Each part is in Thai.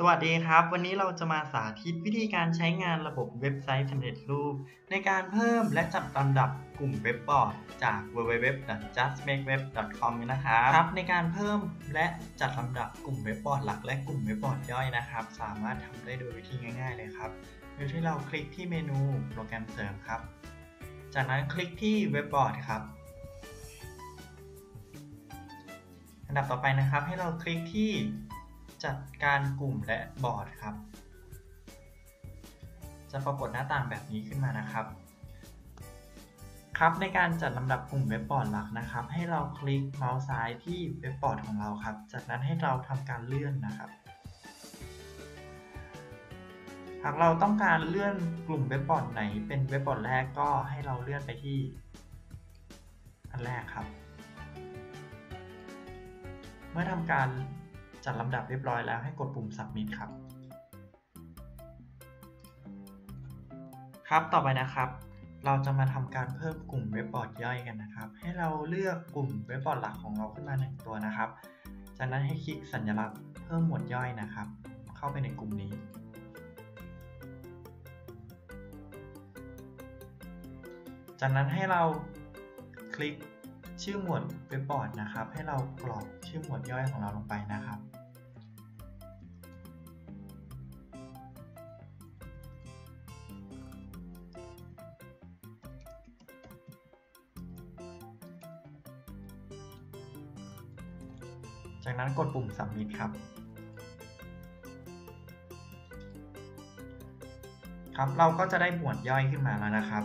สวัสดีครับ วันนี้เราจะมาสาธิตวิธีการใช้งานระบบเว็บไซต์สำเร็จรูป ในการเพิ่มและจัดลำดับกลุ่มเว็บบอร์ดจาก www.justmakeweb.com นะครับครับ ในการเพิ่มและจัดลำดับกลุ่มเว็บบอร์ดหลักและกลุ่มเว็บบอร์ดย่อยนะครับ สามารถทำได้โดยวิธีง่าย ๆ เลยครับโดยที่เราคลิกที่เมนูโปรแกรมเสริมครับ จากนั้นคลิกที่เว็บบอร์ดครับอันดับต่อไปนะครับให้เราคลิกที่ จัดการกลุ่มและบอร์ดครับ จะปรากฏหน้าต่างแบบนี้ขึ้นมานะครับ ครับในการจัดลำดับกลุ่มเว็บบอร์ดหลักนะครับ ให้เราคลิกเมาส์ซ้ายที่เว็บบอร์ดของเราครับ จากนั้นให้เราทำการเลื่อนนะครับหากเราต้องการเลื่อนกลุ่มเว็บบอร์ดไหนเป็นเว็บบอร์ดแรกก็ให้เราเลื่อนไปที่ อันแรกครับ เมื่อทำการ จัดลำดับเรียบร้อยแล้วให้กดปุ่ม submit ครับ ครับต่อไปนะครับ เราจะมาทำการเพิ่มกลุ่มเว็บบอร์ดย่อยกันนะครับ ให้เราเลือกกลุ่มเว็บบอร์ดหลักของเราขึ้นมาหนึ่งตัวนะครับ จากนั้นให้คลิกสัญลักษณ์เพิ่มหมวดย่อยนะครับ เข้าไปในกลุ่มนี้จากนั้นให้เราคลิกชื่อหมวดเว็บบอร์ดนะครับ ให้เรากรอกชื่อหมวดย่อยของเราลงไปนะครับ จากนั้นกดปุ่ม submit ครับ ครับเราก็จะได้หมวดย่อยขึ้นมาแล้วนะครับ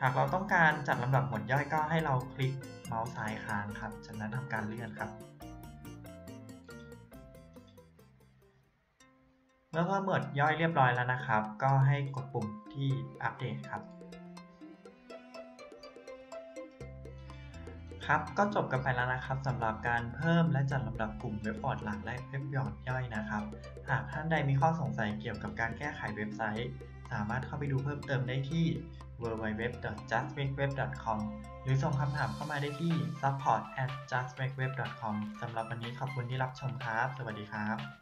หากเราต้องการจัดลำดับหมวดย่อยก็ให้เราคลิกเมาส์ซ้ายค้างครับ จากนั้นทำการเลื่อนครับ เมื่อเพิ่มหมวดย่อยเรียบร้อยแล้วนะครับ ก็ให้กดปุ่มที่อัปเดตครับ ครับ ก็จบกันไปแล้วนะครับสำหรับการเพิ่มและจัดลำดับกลุ่มเว็บบอร์ดหลักและเว็บบอดย่อยนะครับ หากท่านใดมีข้อสงสัยเกี่ยวกับการแก้ไขเว็บไซต์ สามารถเข้าไปดูเพิ่มเติมได้ที่ www.justmakeweb.com หรือส่งคำถามเข้ามาได้ที่ support@justmakeweb.com สำหรับวันนี้ขอบคุณที่รับชมครับ สวัสดีครับ